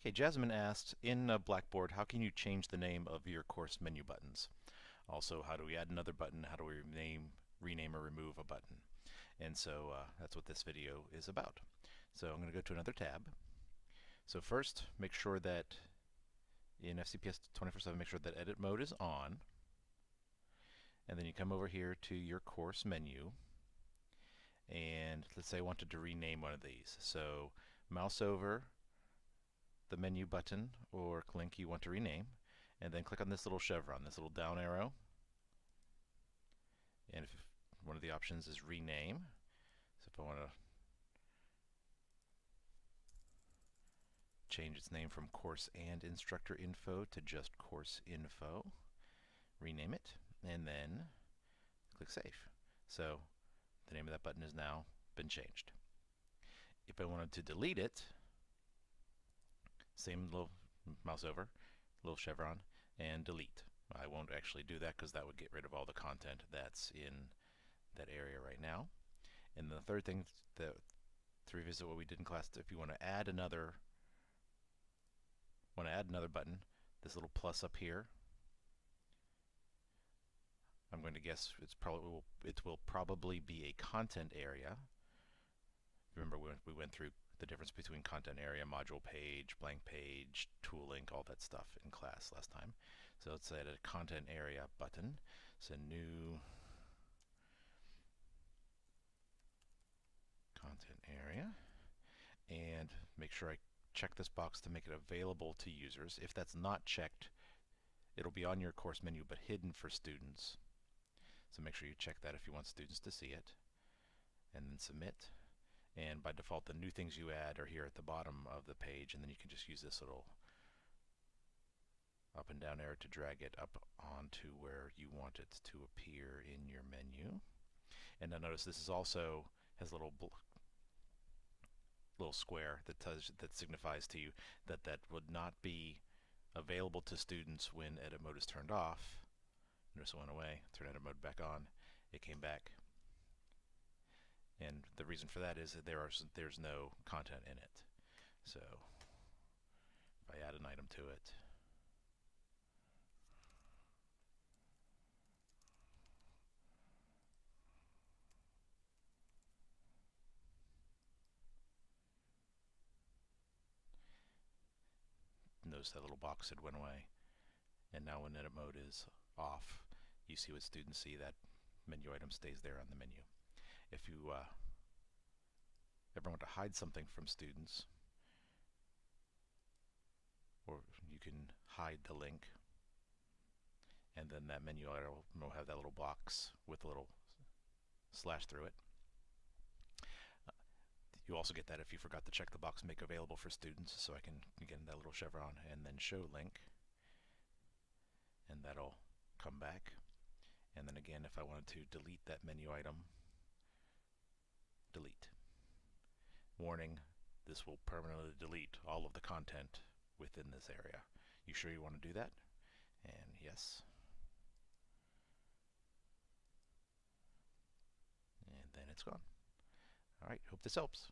Okay, Jasmine asked, in Blackboard, how can you change the name of your course menu buttons? Also, how do we add another button? How do we rename, rename or remove a button? And so uh, that's what this video is about. So I'm going to go to another tab. So first, make sure that in FCPS 24-7, make sure that edit mode is on. And then you come over here to your course menu. And let's say I wanted to rename one of these. So mouse over the menu button or link you want to rename and then click on this little chevron, this little down arrow. And if one of the options is rename, so if I want to change its name from course and instructor info to just course info, rename it, and then click save. So the name of that button has now been changed. If I wanted to delete it, same little mouse over, little chevron, and delete. I won't actually do that because that would get rid of all the content that's in that area right now. And the third thing that, to revisit what we did in class, if you want to add another want to add another button, this little plus up here, I'm going to guess it's probably it will probably be a content area. Remember we went, we went through the difference between content area, module page, blank page, tool link, all that stuff in class last time. So let's add a content area button. So new content area and make sure I check this box to make it available to users. If that's not checked, it'll be on your course menu but hidden for students. So make sure you check that if you want students to see it. And then submit and by default the new things you add are here at the bottom of the page and then you can just use this little up and down arrow to drag it up onto where you want it to appear in your menu. And now notice this is also has a little little square that tells that signifies to you that that would not be available to students when edit mode is turned off. Notice it went away turn edit mode back on. It came back and the reason for that is that there are there's no content in it. So if I add an item to it, notice that little box had went away. And now when edit mode is off you see what students see that menu item stays there on the menu if you uh, ever want to hide something from students, or you can hide the link, and then that menu item will have that little box with a little slash through it. Uh, you also get that if you forgot to check the box make available for students, so I can, again, that little chevron, and then show link, and that'll come back. And then again, if I wanted to delete that menu item, delete. Warning, this will permanently delete all of the content within this area. You sure you want to do that? And yes. And then it's gone. Alright, hope this helps.